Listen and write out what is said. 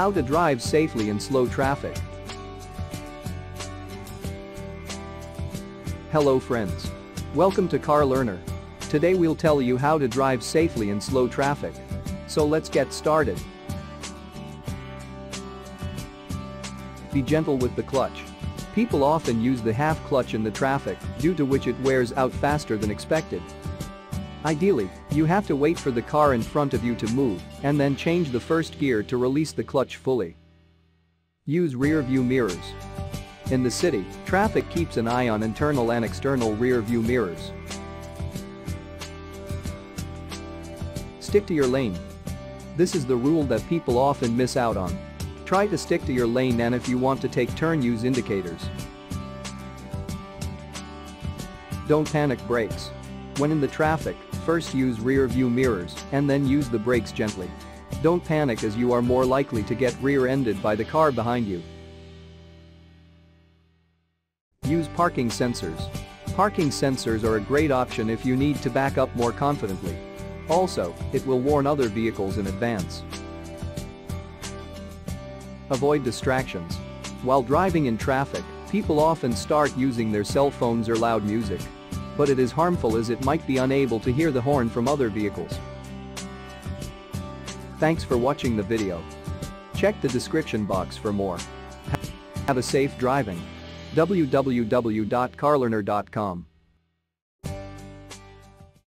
How to drive safely in slow traffic. Hello friends. Welcome to Car Learner. Today we'll tell you how to drive safely in slow traffic. So let's get started. Be gentle with the clutch. People often use the half clutch in the traffic, due to which it wears out faster than expected. Ideally, you have to wait for the car in front of you to move and then change the first gear to release the clutch fully. Use rear view mirrors. In the city, traffic keeps an eye on internal and external rear view mirrors. Stick to your lane. This is the rule that people often miss out on. Try to stick to your lane and if you want to take turn use indicators. Don't panic brakes. When in the traffic, first use rear view mirrors and then use the brakes gently. Don't panic as you are more likely to get rear-ended by the car behind you. Use parking sensors. Parking sensors are a great option if you need to back up more confidently. Also, it will warn other vehicles in advance. Avoid distractions. While driving in traffic, people often start using their cell phones or loud music but it is harmful as it might be unable to hear the horn from other vehicles. Thanks for watching the video. Check the description box for more. Have a safe driving. www.carlearner.com